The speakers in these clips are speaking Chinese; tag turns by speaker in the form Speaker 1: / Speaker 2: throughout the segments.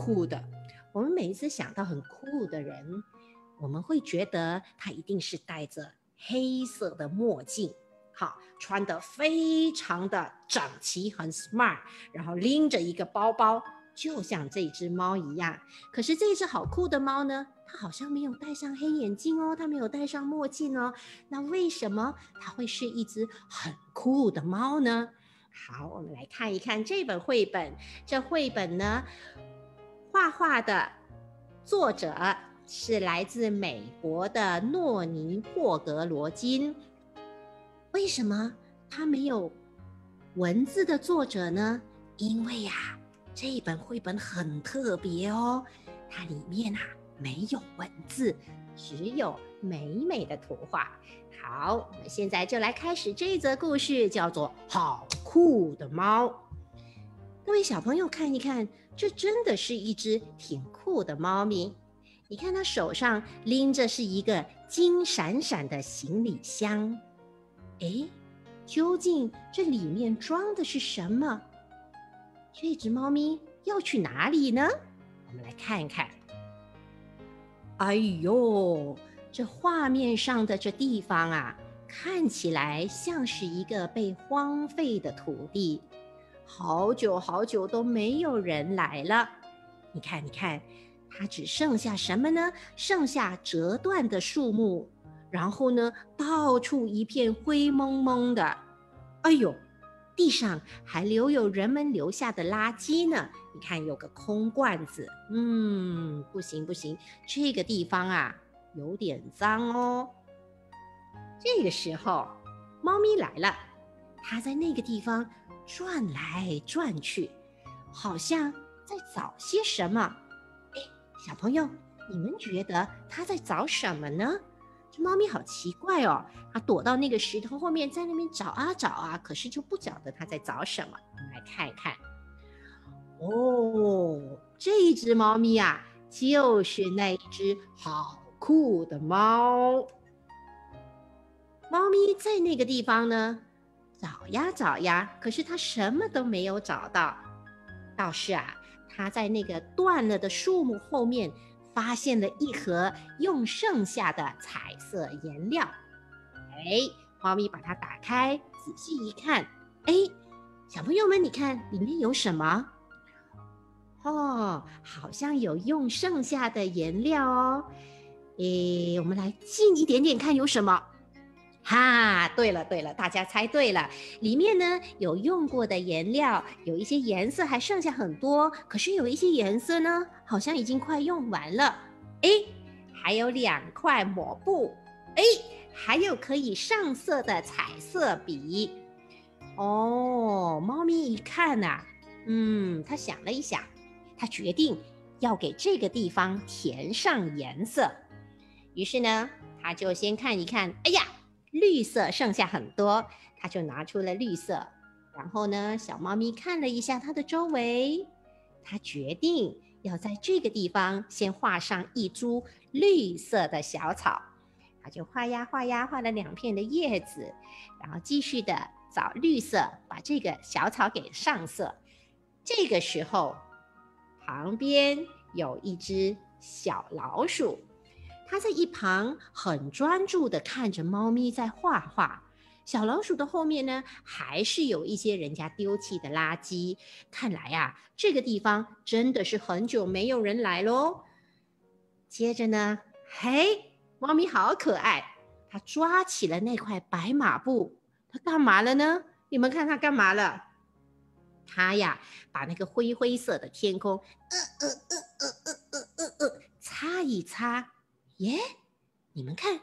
Speaker 1: 酷的。我们每一次想到很酷的人，我们会觉得他一定是戴着黑色的墨镜，好，穿的非常的整齐，很 smart，然后拎着一个包包，就像这只猫一样。可是这只好酷的猫呢，它好像没有戴上黑眼镜哦，它没有戴上墨镜哦。那为什么它会是一只很酷的猫呢？好，我们来看一看这本绘本。这绘本呢？画画的作者是来自美国的诺尼霍格罗金。为什么他没有文字的作者呢？因为呀，这本绘本很特别哦，它里面啊没有文字，只有美美的图画。好，我们现在就来开始这则故事，叫做《好酷的猫》。各位小朋友看一看。这真的是一只挺酷的猫咪，你看它手上拎着是一个金闪闪的行李箱，哎，究竟这里面装的是什么？这只猫咪要去哪里呢？我们来看一看。哎呦，这画面上的这地方啊，看起来像是一个被荒废的土地。好久好久都没有人来了，你看，你看，它只剩下什么呢？剩下折断的树木，然后呢，到处一片灰蒙蒙的。哎呦，地上还留有人们留下的垃圾呢。你看，有个空罐子。嗯，不行不行，这个地方啊有点脏哦。这个时候，猫咪来了，它在那个地方。转来转去，好像在找些什么。哎，小朋友，你们觉得它在找什么呢？这猫咪好奇怪哦，它躲到那个石头后面，在那边找啊找啊，可是就不晓得它在找什么。我们来看一看。哦，这一只猫咪啊，就是那一只好酷的猫。猫咪在那个地方呢。找呀找呀，可是他什么都没有找到。倒是啊，他在那个断了的树木后面发现了一盒用剩下的彩色颜料。哎，猫咪把它打开，仔细一看，哎，小朋友们，你看里面有什么？哦，好像有用剩下的颜料哦。诶，我们来近一点点看有什么。哈，对了对了，大家猜对了，里面呢有用过的颜料，有一些颜色还剩下很多，可是有一些颜色呢好像已经快用完了。哎，还有两块抹布，哎，还有可以上色的彩色笔。哦，猫咪一看呐，嗯，它想了一想，它决定要给这个地方填上颜色。于是呢，它就先看一看，哎呀。绿色剩下很多，他就拿出了绿色。然后呢，小猫咪看了一下它的周围，它决定要在这个地方先画上一株绿色的小草。它就画呀画呀，画了两片的叶子，然后继续的找绿色，把这个小草给上色。这个时候，旁边有一只小老鼠。他在一旁很专注的看着猫咪在画画，小老鼠的后面呢，还是有一些人家丢弃的垃圾。看来呀，这个地方真的是很久没有人来喽。接着呢，嘿，猫咪好可爱，它抓起了那块白马布，它干嘛了呢？你们看它干嘛了？它呀，把那个灰灰色的天空，呃呃呃呃呃呃呃呃，擦一擦。耶，你们看，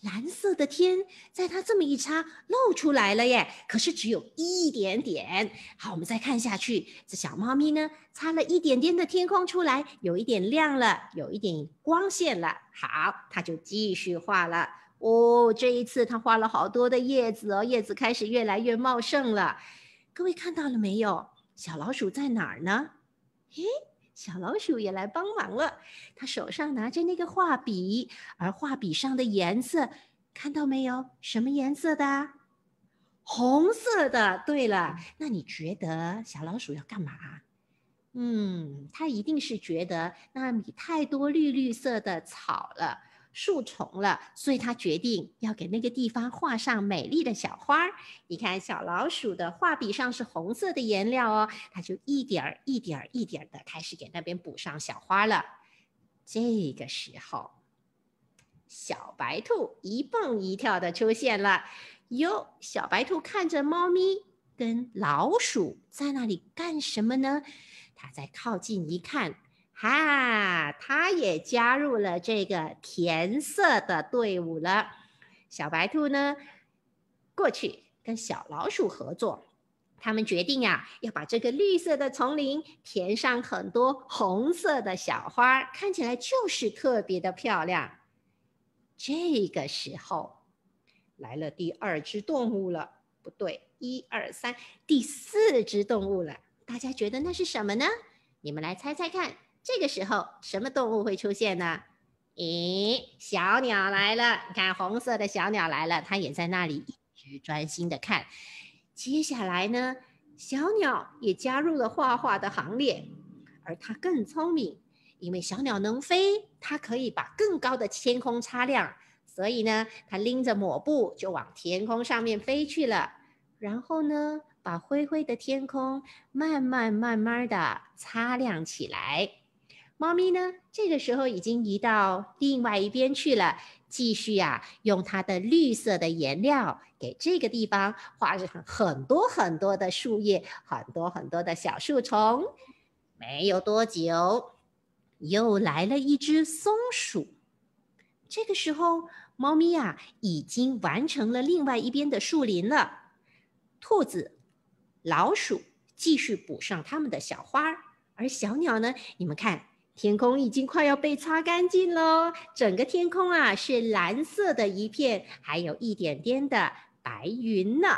Speaker 1: 蓝色的天在它这么一擦露出来了耶，可是只有一点点。好，我们再看下去，这小猫咪呢，擦了一点点的天空出来，有一点亮了，有一点光线了。好，它就继续画了。哦，这一次它画了好多的叶子哦，叶子开始越来越茂盛了。各位看到了没有？小老鼠在哪儿呢？嘿。小老鼠也来帮忙了，它手上拿着那个画笔，而画笔上的颜色看到没有？什么颜色的？红色的。对了，那你觉得小老鼠要干嘛？嗯，它一定是觉得那里太多绿绿色的草了。树丛了，所以他决定要给那个地方画上美丽的小花儿。你看，小老鼠的画笔上是红色的颜料哦，它就一点儿一点儿一点儿的开始给那边补上小花了。这个时候，小白兔一蹦一跳的出现了。哟，小白兔看着猫咪跟老鼠在那里干什么呢？它再靠近一看。哈，它也加入了这个填色的队伍了。小白兔呢，过去跟小老鼠合作，他们决定呀，要把这个绿色的丛林填上很多红色的小花，看起来就是特别的漂亮。这个时候，来了第二只动物了，不对，一二三，第四只动物了。大家觉得那是什么呢？你们来猜猜看。这个时候，什么动物会出现呢？咦，小鸟来了！你看，红色的小鸟来了，它也在那里一直专心的看。接下来呢，小鸟也加入了画画的行列，而它更聪明，因为小鸟能飞，它可以把更高的天空擦亮，所以呢，它拎着抹布就往天空上面飞去了。然后呢，把灰灰的天空慢慢慢慢的擦亮起来。猫咪呢？这个时候已经移到另外一边去了，继续呀，用它的绿色的颜料给这个地方画上很多很多的树叶，很多很多的小树丛。没有多久，又来了一只松鼠。这个时候，猫咪呀已经完成了另外一边的树林了。兔子、老鼠继续补上它们的小花儿，而小鸟呢？你们看。天空已经快要被擦干净喽，整个天空啊是蓝色的一片，还有一点点的白云呢。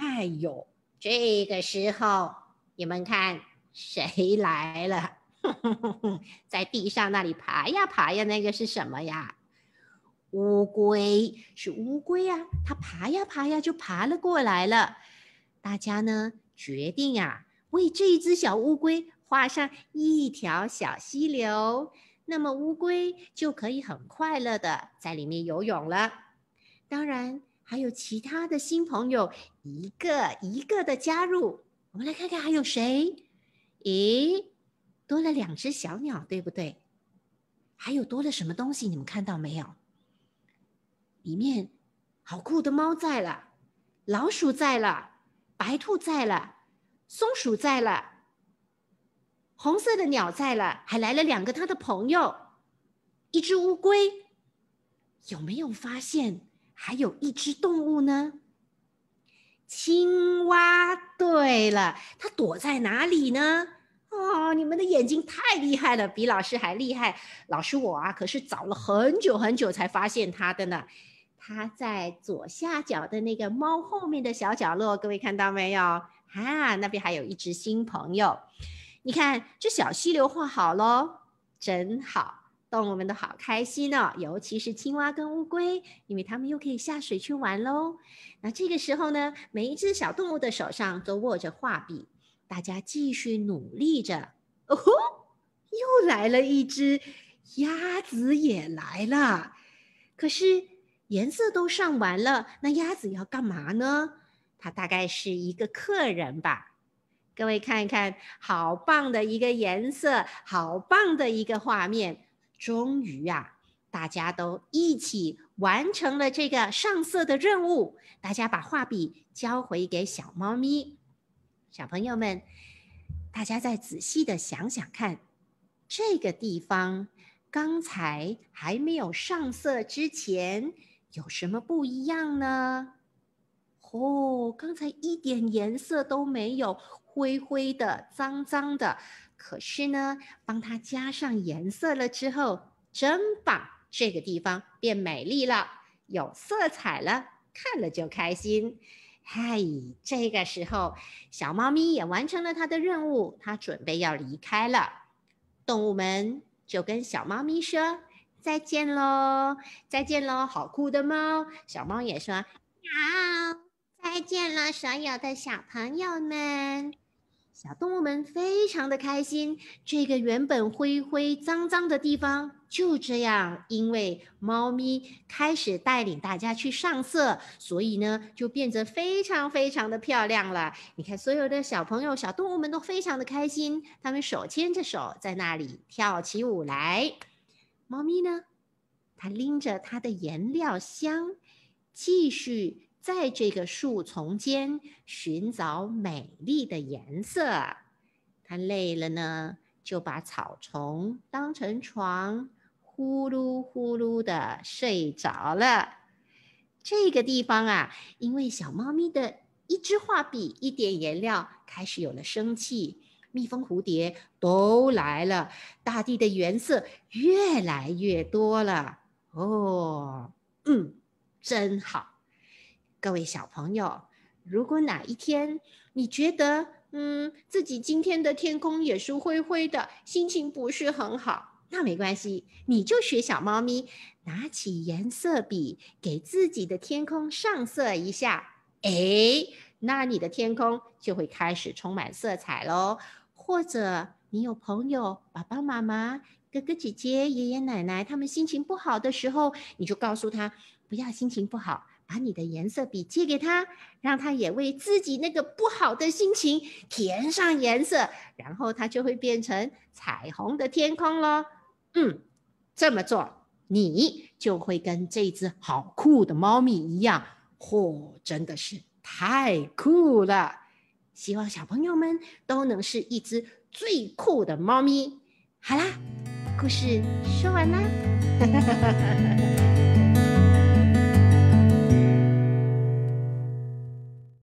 Speaker 1: 哎呦，这个时候你们看谁来了？在地上那里爬呀爬呀，那个是什么呀？乌龟，是乌龟呀，它爬呀爬呀就爬了过来了。大家呢决定啊，为这一只小乌龟。画上一条小溪流，那么乌龟就可以很快乐的在里面游泳了。当然，还有其他的新朋友一个一个的加入。我们来看看还有谁？咦，多了两只小鸟，对不对？还有多了什么东西？你们看到没有？里面好酷的猫在了，老鼠在了，白兔在了，松鼠在了。红色的鸟在了，还来了两个他的朋友，一只乌龟。有没有发现还有一只动物呢？青蛙。对了，它躲在哪里呢？哦，你们的眼睛太厉害了，比老师还厉害。老师我啊，可是找了很久很久才发现它的呢。它在左下角的那个猫后面的小角落，各位看到没有？啊，那边还有一只新朋友。你看，这小溪流画好喽，真好，动物们都好开心哦，尤其是青蛙跟乌龟，因为它们又可以下水去玩喽。那这个时候呢，每一只小动物的手上都握着画笔，大家继续努力着。哦吼，又来了一只鸭子也来了，可是颜色都上完了，那鸭子要干嘛呢？它大概是一个客人吧。各位看一看，好棒的一个颜色，好棒的一个画面。终于啊，大家都一起完成了这个上色的任务。大家把画笔交回给小猫咪。小朋友们，大家再仔细的想想看，这个地方刚才还没有上色之前有什么不一样呢？哦，刚才一点颜色都没有。灰灰的、脏脏的，可是呢，帮它加上颜色了之后，真棒！这个地方变美丽了，有色彩了，看了就开心。嗨，这个时候，小猫咪也完成了它的任务，它准备要离开了。动物们就跟小猫咪说再见喽，再见喽，好酷的猫！小猫也说好，再见了，所有的小朋友们。小动物们非常的开心，这个原本灰灰脏脏的地方就这样，因为猫咪开始带领大家去上色，所以呢就变得非常非常的漂亮了。你看，所有的小朋友、小动物们都非常的开心，他们手牵着手在那里跳起舞来。猫咪呢，它拎着它的颜料箱，继续。在这个树丛间寻找美丽的颜色，它累了呢，就把草丛当成床，呼噜呼噜的睡着了。这个地方啊，因为小猫咪的一支画笔、一点颜料，开始有了生气，蜜蜂、蝴蝶都来了，大地的颜色越来越多了。哦，嗯，真好。各位小朋友，如果哪一天你觉得，嗯，自己今天的天空也是灰灰的，心情不是很好，那没关系，你就学小猫咪，拿起颜色笔，给自己的天空上色一下，哎，那你的天空就会开始充满色彩喽。或者你有朋友，爸爸妈妈、哥哥姐姐、爷爷奶奶，他们心情不好的时候，你就告诉他，不要心情不好。把你的颜色笔借给他，让他也为自己那个不好的心情填上颜色，然后他就会变成彩虹的天空喽。嗯，这么做，你就会跟这只好酷的猫咪一样。嚯，真的是太酷了！希望小朋友们都能是一只最酷的猫咪。好啦，故事说完啦。